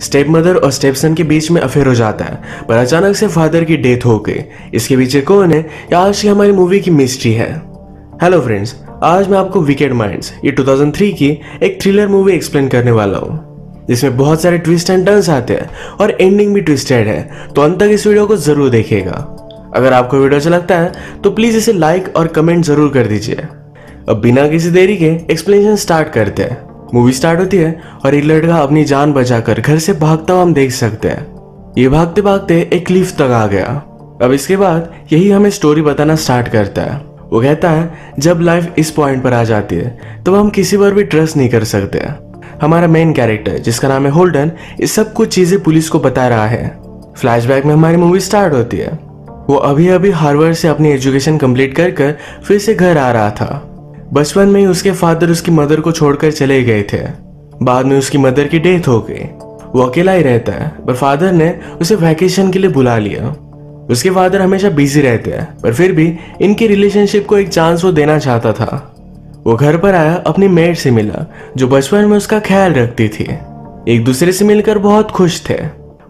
Step mother और step son के बीच में अफेयर हो जाता है, पर अचानक से फादर की डेथ हो गई। इसके पीछे कौन है? या आज की हमारी मूवी की मिस्ट्री है। हेलो फ्रेंड्स आज मैं आपको विकेट माइंड्स ये 2003 की एक थ्रिलर मूवी एक्सप्लेन करने वाला हूँ। जिसमें बहुत सारे ट्विस्ट एंड टर्न्स आते हैं और एंडिंग भी ट्विस्टेड है तो अंत तक इस वीडियो को ज़रूर देखिएगा। अगर आपको वीडियो अच्छा लगता है तो प्लीज़ इसे लाइक और कमेंट ज़रूर कर दीजिए। अब बिना किसी देरी के एक्सप्लेनेशन स्टार्ट करते हैं। मूवी स्टार्ट होती है और एक लड़का अपनी जान बचाकर घर से भागता हुआ हम देख सकते हैं। ये भागते भागते एक क्लिफ तक आ गया। अब इसके बाद यही हमें स्टोरी बताना स्टार्ट करता है। वो कहता है, जब लाइफ इस पॉइंट पर आ जाती है तो हम किसी पर भी ट्रस्ट नहीं कर सकते हमारा मेन कैरेक्टर जिसका नाम है होल्डन इस सब कुछ चीज़ें पुलिस को बता रहा है। फ्लैशबैक में हमारी मूवी स्टार्ट होती है। वो अभी अभी हार्वर्ड से अपनी एजुकेशन कंप्लीट कर कर फिर से घर आ रहा था। बचपन में ही उसके फादर उसकी मदर को छोड़कर चले गए थे। बाद में उसकी मदर की डेथ हो गई। वो अकेला ही रहता है, पर फादर ने उसे वैकेशन के लिए बुला लिया। उसके फादर हमेशा बिज़ी रहते हैं, पर फिर भी इनकी रिलेशनशिप को एक चांस वो देना चाहता था। वो घर पर आया, अपनी मेड से मिला, जो बचपन में उसका ख्याल रखती थी। एक दूसरे से मिलकर बहुत खुश थे।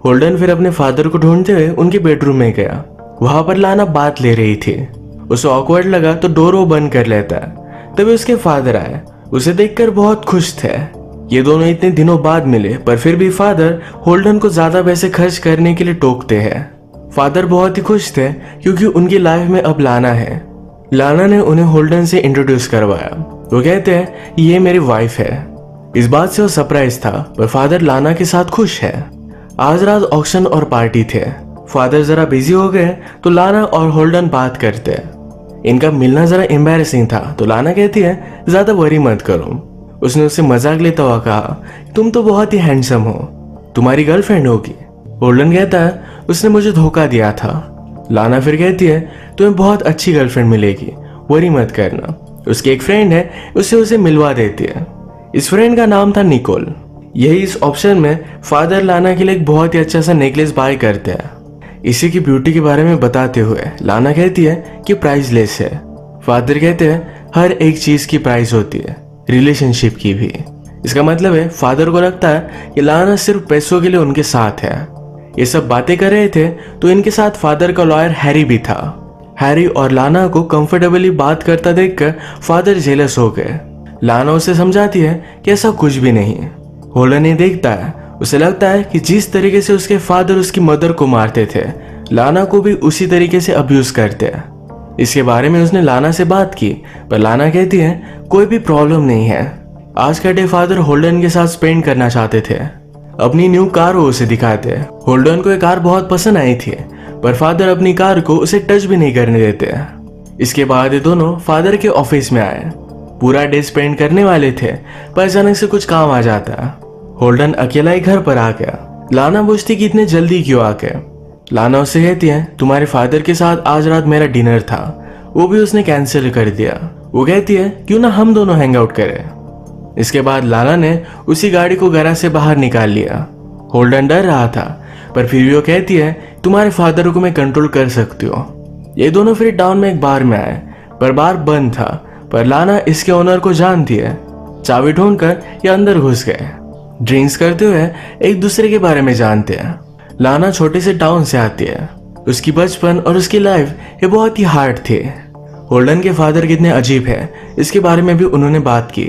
होल्डन फिर अपने फादर को ढूंढते हुए उनके बेडरूम में गया। वहाँ पर लाना बात ले रही थी। उसे ऑकवर्ड लगा तो डोर वो बंद कर लेता है। तभी उसके फादर आए। उसे देखकर बहुत खुश थे। ये दोनों इतने दिनों बाद मिले, पर फिर भी फादर होल्डन को ज़्यादा पैसे खर्च करने के लिए टोकते हैं। फादर बहुत ही खुश थे, क्योंकि उनकी लाइफ में अब लाना है। लाना ने उन्हें होल्डन से इंट्रोड्यूस करवाया। वो कहते हैं, ये मेरी वाइफ है। इस बात से वो सरप्राइज़ था, पर फादर लाना के साथ खुश है। आज रात ऑक्शन और पार्टी थे। फादर जरा बिज़ी हो गए तो लाना और होल्डन बात करते इनका मिलना जरा एम्बेरसिंग था। तो लाना कहती है, ज़्यादा वरी मत करो। उसने उससे मज़ाक लेता हुआ कहा, तुम तो बहुत ही हैंडसम हो। तुम्हारी गर्लफ्रेंड होगी। होल्डन कहता है, उसने मुझे धोखा दिया था। लाना फिर कहती है, तुम्हें बहुत अच्छी गर्लफ्रेंड मिलेगी। वरी मत करना। उसकी एक फ्रेंड है, उसे उसे मिलवा देती है। इस फ्रेंड का नाम था निकोल यही इस ऑप्शन में फादर लाना के लिए एक बहुत ही अच्छा सा नेकलेस बाय करते हैं। इसी की ब्यूटी के बारे में बताते हुए लाना कहती है कि प्राइसलेस है। फादर कहते हैं, हर एक चीज़ की प्राइस होती है रिलेशनशिप की भी। इसका मतलब है, फादर को लगता है कि लाना सिर्फ़ पैसों के लिए उनके साथ है। ये सब बातें कर रहे थे तो इनके साथ फादर का लॉयर हैरी भी था। हैरी और लाना को कंफर्टेबली बात करता देखकर फादर जेलस हो गए। लाना उसे समझाती है कि ऐसा कुछ भी नहीं। होलन ने देखता है उसे लगता है कि जिस तरीके से उसके फादर उसकी मदर को मारते थे, लाना को भी उसी तरीके से अब्यूज करते हैं। इसके बारे में उसने लाना से बात की, पर लाना कहती है, कोई भी प्रॉब्लम नहीं है। आज का डे फादर होल्डन के साथ स्पेंड करना चाहते थे। अपनी न्यू कार वो उसे दिखाते। होल्डन को एक कार बहुत पसंद आई थी, पर फादर अपनी कार को उसे टच भी नहीं करने देते। इसके बाद ये दोनों फादर के ऑफ़िस में आए। पूरा डे स्पेंड करने वाले थे, पर अचानक से कुछ काम आ जाता। होल्डन अकेला ही घर पर आ गया। लाना पूछती कि इतने जल्दी क्यों आ गए? लाना उससे कहती है, तुम्हारे फादर के साथ आज रात मेरा डिनर था। वो भी उसने कैंसिल कर दिया। वो कहती है, क्यों ना हम दोनों हैंग आउट करें? इसके बाद लाला ने उसी गाड़ी को गरा से बाहर निकाल लिया। होल्डन डर रहा था, पर फिर भी वो कहती है, तुम्हारे फादर को मैं कंट्रोल कर सकती हूँ। ये दोनों फिर टाउन में एक बार में आए, पर बार बंद था। पर लाना इसके ओनर को जानती है। चावी चाबी ढूंढकर ये अंदर घुस गए। ड्रिंक्स करते हुए एक दूसरे के बारे में जानते हैं। लाना छोटे से टाउन से आती है। उसकी बचपन और उसकी लाइफ ये बहुत ही हार्ड थे। होल्डन के फादर कितने अजीब है, इसके बारे में भी उन्होंने बात की।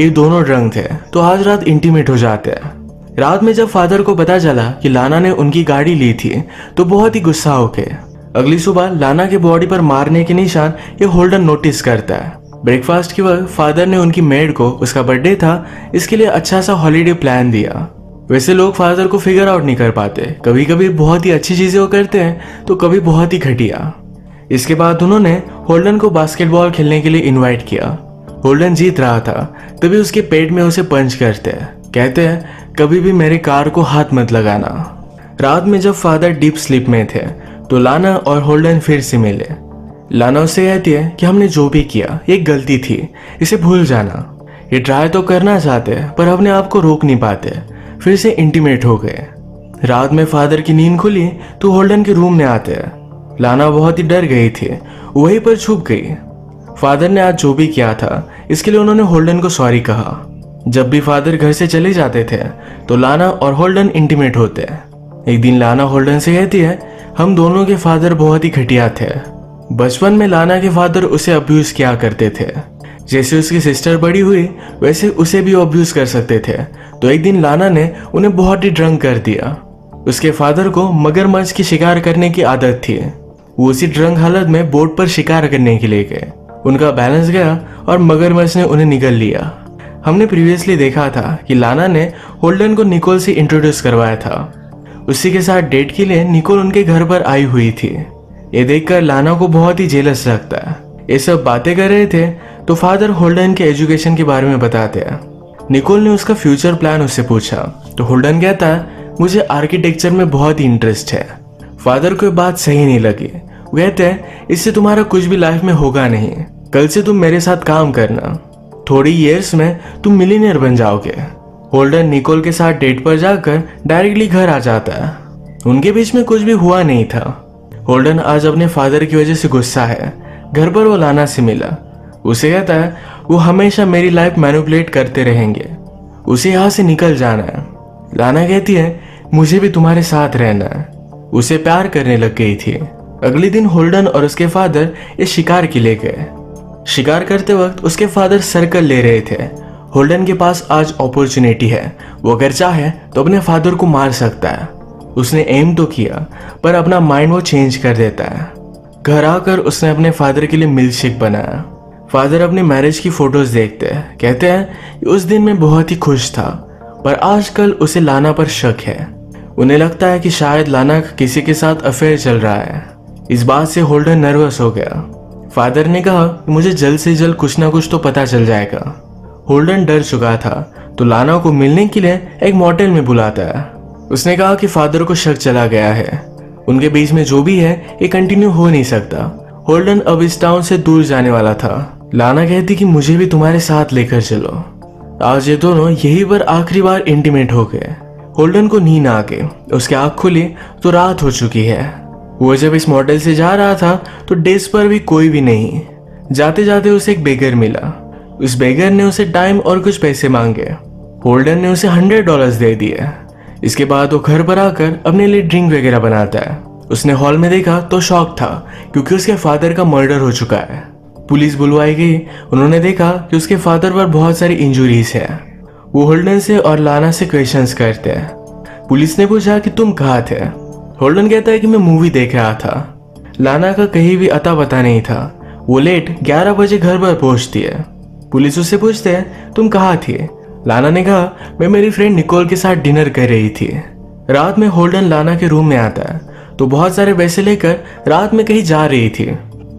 ये दोनों ड्रंग थे तो आज रात इंटीमेट हो जाते हैं। रात में जब फादर को पता चला कि लाना ने उनकी गाड़ी ली थी तो बहुत ही गुस्सा हो गए अगली सुबह लाना के बॉडी पर मारने के निशान ये होल्डन नोटिस करता है। ब्रेकफास्ट के वक्त फादर ने उनकी मेड को उसका बर्थडे था, इसके लिए अच्छा सा हॉलीडे प्लान दिया। वैसे लोग फादर को फिगर आउट नहीं कर पाते। कभी कभी बहुत ही अच्छी चीज़ें वो करते हैं तो कभी बहुत ही घटिया। इसके बाद उन्होंने होल्डन को बास्केटबॉल खेलने के लिए इनवाइट किया। होल्डन जीत रहा था, तभी उसके पेट में उसे पंच करते हैं। कहते हैं, कभी भी मेरी कार को हाथ मत लगाना। रात में जब फादर डीप स्लीप में थे तो लाना और होल्डन फिर से मिले। लाना उससे कहती है कि हमने जो भी किया एक गलती थी। इसे भूल जाना। ये ट्राई तो करना चाहते पर अपने आप को रोक नहीं पाते। फिर से इंटीमेट हो गए। रात में फादर की नींद खुली तो होल्डन के रूम में आते लाना बहुत ही डर गई थी। वहीं पर छुप गई। फादर ने आज जो भी किया था, इसके लिए उन्होंने होल्डन को सॉरी कहा। जब भी फादर घर से चले जाते थे तो लाना और होल्डन इंटीमेट होते एक दिन लाना होल्डन से कहती है, हम दोनों के फादर बहुत ही घटिया थे। बचपन में लाना के फादर उसे अब्यूज किया करते थे। जैसे उसकी सिस्टर बड़ी हुई, वैसे उसे भी अब्यूज कर सकते थे। तो एक दिन लाना ने उन्हें बहुत ही ड्रंक कर दिया। उसके फादर को मगरमच्छ की शिकार करने की आदत थी। वो उसी ड्रंक हालत में बोट पर शिकार करने के लिए गए। उनका बैलेंस गया और मगरमच्छ ने उन्हें निगल लिया। हमने प्रीवियसली देखा था कि लाना ने होल्डन को निकोल से इंट्रोड्यूस करवाया था। उसी के साथ डेट के लिए निकोल उनके घर पर आई हुई थी। ये देखकर लाना को बहुत ही जेलस लगता है। ये सब बातें कर रहे थे तो फादर होल्डन के एजुकेशन के बारे में बताते हैं। निकोल ने उसका फ्यूचर प्लान उससे पूछा। तो होल्डन कहता है, मुझे आर्किटेक्चर में बहुत ही इंटरेस्ट है। फादर को बात सही नहीं लगी। वो कहते हैं, इससे तुम्हारा कुछ भी लाइफ में होगा नहीं। कल से तुम मेरे साथ काम करना। थोड़ी ईयर्स में तुम मिलीनियर बन जाओगे। होल्डन निकोल के साथ डेट पर जाकर डायरेक्टली घर आ जाता है। उनके बीच में कुछ भी हुआ नहीं था। होल्डन आज अपने फादर की वजह से गुस्सा है। घर पर वो लाना से मिला। उसे कहता है, वो हमेशा मेरी लाइफ मैनुपुलेट करते रहेंगे। उसे यहाँ से निकल जाना है। लाना कहती है, मुझे भी तुम्हारे साथ रहना है। उसे प्यार करने लग गई थी। अगले दिन होल्डन और उसके फादर इस शिकार के लिए गए। शिकार करते वक्त उसके फादर सर्कल ले रहे थे। होल्डन के पास आज अपॉर्चुनिटी है। वो अगर चाहे तो अपने फादर को मार सकता है। उसने एम तो किया, पर अपना माइंड वो चेंज कर देता है। घर आकर उसने अपने फादर के लिए मिल्क शेक बनाया। फादर अपनी मैरिज की फ़ोटोज़ देखते हैं, कहते हैं कि उस दिन में बहुत ही खुश था, पर आजकल उसे लाना पर शक है। उन्हें लगता है कि शायद लाना किसी के साथ अफेयर चल रहा है। इस बात से होल्डर नर्वस हो गया। फादर ने कहा कि मुझे जल्द से जल्द कुछ ना कुछ तो पता चल जाएगा। होल्डन डर चुका था तो लाना को मिलने के लिए एक मोटेल में बुलाता है। उसने कहा कि फादर को शक चला गया है। उनके बीच में जो भी है, ये कंटिन्यू हो नहीं सकता। होल्डन अब इस टाउन से दूर जाने वाला था। लाना कहती कि मुझे भी तुम्हारे साथ लेकर चलो। आज ये दोनों यही पर आखिरी बार इंटीमेट हो गए। होल्डन को नींद आ गई। उसकी आँख खुली तो रात हो चुकी है। वो जब इस मॉडल से जा रहा था तो डेस्क पर भी कोई भी नहीं। जाते जाते उसे एक बेगर मिला। उस बेगर ने उसे टाइम और कुछ पैसे मांगे। होल्डन ने उसे हंड्रेड डॉलर्स दे दिए। इसके बाद वो घर पर आकर अपने लिए ड्रिंक वगैरह बनाता है। उसने हॉल में देखा तो शॉक था, क्योंकि उसके फादर का मर्डर हो चुका है। पुलिस बुलवाई गई। उन्होंने देखा कि उसके फादर पर बहुत सारी इंजुरीज है। वो होल्डन से और लाना से क्वेश्चंस करते हैं। पुलिस ने पूछा कि तुम कहा थे? होल्डन कहता है कि मैं मूवी देख रहा था। लाना का कहीं भी अता पता नहीं था। वो लेट 11 बजे घर पर पहुँचती है। पुलिस उससे पूछते हैं, तुम कहा थी? लाना ने कहा, मैं मेरी फ्रेंड निकोल के साथ डिनर कर रही थी। रात में होल्डन लाना के रूम में आता है। तो बहुत सारे पैसे लेकर रात में कहीं जा रही थी।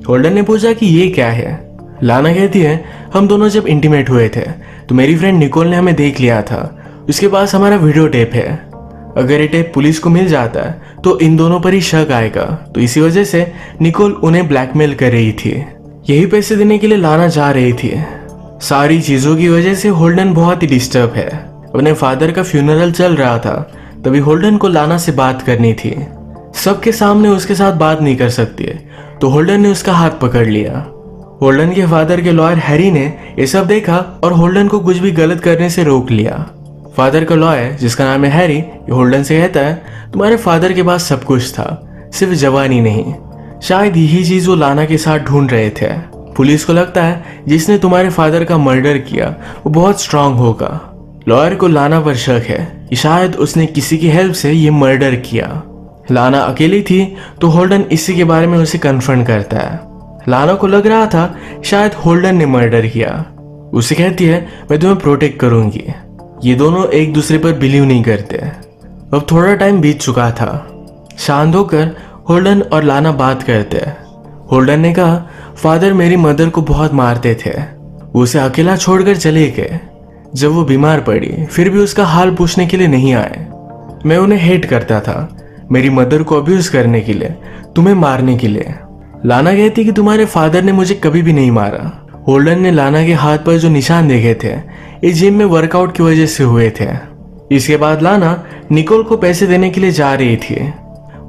होल्डन ने पूछा कि ये क्या है? लाना कहती है, हम दोनों जब इंटीमेट हुए थे तो मेरी फ्रेंड निकोल ने हमें देख लिया था। उसके पास हमारा वीडियो टेप है। अगर ये टेप पुलिस को मिल जाता है तो इन दोनों पर ही शक आएगा। तो इसी वजह से निकोल उन्हें ब्लैकमेल कर रही थी। यही पैसे देने के लिए लाना जा रही थी। सारी चीज़ों की वजह से होल्डन बहुत ही डिस्टर्ब है। अपने फादर का फ्यूनरल चल रहा था, तभी होल्डन को लाना से बात करनी थी। सबके सामने उसके साथ बात नहीं कर सकती तो होल्डन ने उसका हाथ पकड़ लिया। होल्डन के फादर के लॉयर हैरी ने ये सब देखा और होल्डन को कुछ भी गलत करने से रोक लिया। फादर का लॉयर जिसका नाम है हैरी होल्डन से कहता है, तुम्हारे फादर के पास सब कुछ था, सिर्फ़ जवानी नहीं, शायद यही चीज़ वो लाना के साथ ढूंढ रहे थे। पुलिस को लगता है जिसने तुम्हारे फादर का मर्डर किया, वो बहुत स्ट्रांग होगा। लॉयर को लाना पर शक है कि शायद उसने किसी की हेल्प से ये मर्डर किया। लाना अकेली थी तो होल्डन इसी के बारे में उसे कन्फ्रंट करता है। लाना को लग रहा था शायद होल्डन ने मर्डर किया। उसे कहती है, मैं तुम्हें प्रोटेक्ट करूँगी। ये दोनों एक दूसरे पर बिलीव नहीं करते। अब थोड़ा टाइम बीत चुका था। शांत होकर होल्डन और लाना बात करते हैं। होल्डन ने कहा फादर मेरी मदर को बहुत मारते थे। उसे अकेला छोड़कर चले गए। जब वो बीमार पड़ी, फिर भी उसका हाल पूछने के लिए नहीं आए। मैं उन्हें हेट करता था, मेरी मदर को अब्यूज करने के लिए, तुम्हें मारने के लिए। लाना कहती कि तुम्हारे फादर ने मुझे कभी भी नहीं मारा। होल्डन ने लाना के हाथ पर जो निशान देखे थे, ये जिम में वर्कआउट की वजह से हुए थे। इसके बाद लाना निकोल को पैसे देने के लिए जा रही थी।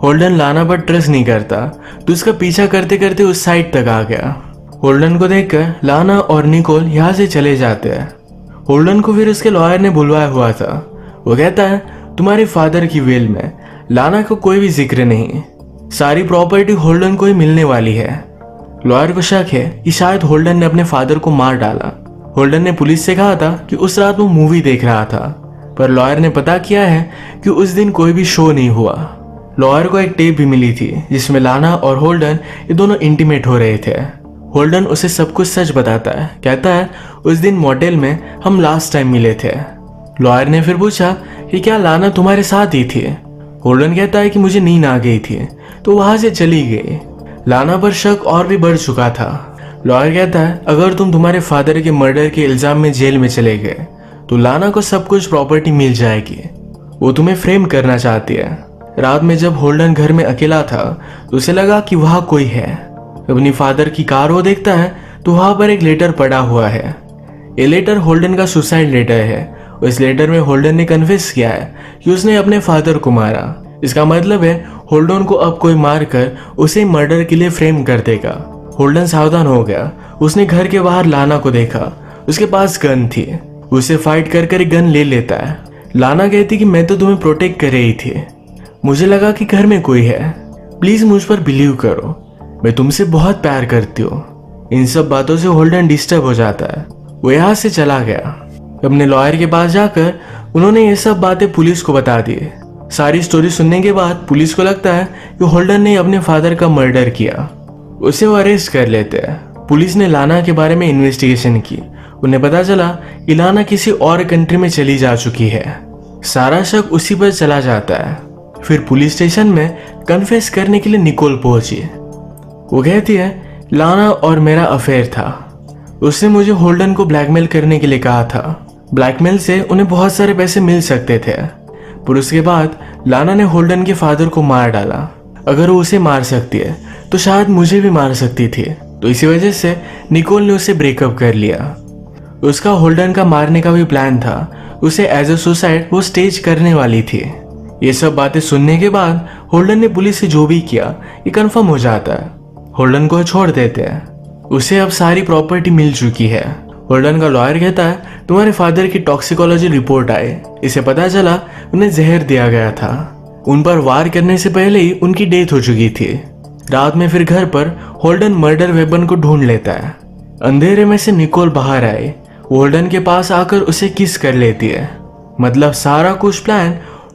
होल्डन लाना पर ट्रस्ट नहीं करता तो उसका पीछा करते करते उस साइड तक आ गया। होल्डन को देखकर लाना और निकोल यहाँ से चले जाते हैं। होल्डन को फिर उसके लॉयर ने बुलवाया हुआ था। वो कहता है, तुम्हारे फादर की वेल में लाना को कोई भी ज़िक्र नहीं। सारी प्रॉपर्टी होल्डन को ही मिलने वाली है। लॉयर को शक है कि शायद होल्डन ने अपने फादर को मार डाला। होल्डन ने पुलिस से कहा था कि उस रात वो मूवी देख रहा था, पर लॉयर ने पता किया है कि उस दिन कोई भी शो नहीं हुआ। लॉयर को एक टेप भी मिली थी, जिसमें लाना और होल्डन ये दोनों इंटीमेट हो रहे थे। होल्डन उसे सब कुछ सच बताता है। कहता है, उस दिन मॉडल में हम लास्ट टाइम मिले थे। लॉयर ने फिर पूछा कि क्या लाना तुम्हारे साथ ही थी? होल्डन कहता है कि मुझे नींद आ गई थी तो वहाँ से चली गई। लाना पर शक और भी बढ़ चुका था। लॉयर कहता है, अगर तुम तुम्हारे फादर के मर्डर के इल्ज़ाम में जेल में चले गए तो लाना को सब कुछ प्रॉपर्टी मिल जाएगी। वो तुम्हें फ्रेम करना चाहती है। रात में जब होल्डन घर में अकेला था तो उसे लगा कि वहाँ कोई है। अपनी फादर की कार वो देखता है तो वहाँ पर एक लेटर पड़ा हुआ है। ये लेटर होल्डन का सुसाइड लेटर है, और इस लेटर में होल्डन ने कन्फेस किया है कि उसने अपने फादर को मारा। इसका मतलब है, होल्डन को अब कोई मार कर उसे मर्डर के लिए फ्रेम कर देगा। होल्डन सावधान हो गया। उसने घर के बाहर लाना को देखा। उसके पास गन थी। उसे फाइट कर कर गन ले लेता है। लाना कहती कि मैं तो तुम्हें प्रोटेक्ट कर रही थी। मुझे लगा कि घर में कोई है। प्लीज़ मुझ पर बिलीव करो। मैं तुमसे बहुत प्यार करती हूँ। इन सब बातों से होल्डन डिस्टर्ब हो जाता है। वो यहाँ से चला गया। अपने लॉयर के पास जाकर उन्होंने ये सब बातें पुलिस को बता दी। सारी स्टोरी सुनने के बाद पुलिस को लगता है कि होल्डन ने अपने फादर का मर्डर किया। उसे वो अरेस्ट कर लेते हैं। पुलिस ने लाना के बारे में इन्वेस्टिगेशन की। उन्हें पता चला कि लाना किसी और कंट्री में चली जा चुकी है। सारा शक उसी पर चला जाता है। फिर पुलिस स्टेशन में कन्फेस करने के लिए निकोल पहुँची। वो कहती है, लाना और मेरा अफेयर था। उसने मुझे होल्डन को ब्लैकमेल करने के लिए कहा था। ब्लैकमेल से उन्हें बहुत सारे पैसे मिल सकते थे। पर उसके बाद लाना ने होल्डन के फादर को मार डाला। अगर वो उसे मार सकती है तो शायद मुझे भी मार सकती थी। तो इसी वजह से निकोल ने उसे ब्रेकअप कर लिया। उसका होल्डन का मारने का भी प्लान था। उसे एज अ सुसाइड वो स्टेज करने वाली थी। ये सब बातें सुनने के बाद होल्डन ने पुलिस से जो भी किया, ये कंफर्म हो जाता है। होल्डन को छोड़ देते हैं। उसे अब सारी प्रॉपर्टी मिल चुकी है। होल्डन का लॉयर कहता है, तुम्हारे फादर की टॉक्सिकोलॉजी रिपोर्ट आए इसे पता चला, उन्हें जहर दिया गया था। उन पर वार करने से पहले ही उनकी डेथ हो चुकी थी। रात में फिर घर पर होल्डन मर्डर वेपन को ढूंढ लेता है। अंधेरे में से निकोल बाहर आए। होल्डन के पास आकर उसे किस कर लेती है। मतलब सारा कुछ प्लान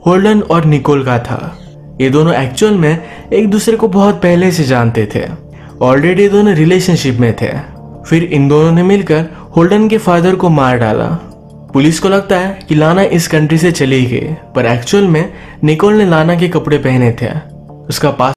होल्डन और निकोल का था। ये दोनों एक्चुअल में एक दूसरे को बहुत पहले से जानते थे। ऑलरेडी दोनों रिलेशनशिप में थे। फिर इन दोनों ने मिलकर होल्डन के फादर को मार डाला। पुलिस को लगता है कि लाना इस कंट्री से चली गई, पर एक्चुअल में निकोल ने लाना के कपड़े पहने थे। उसका पास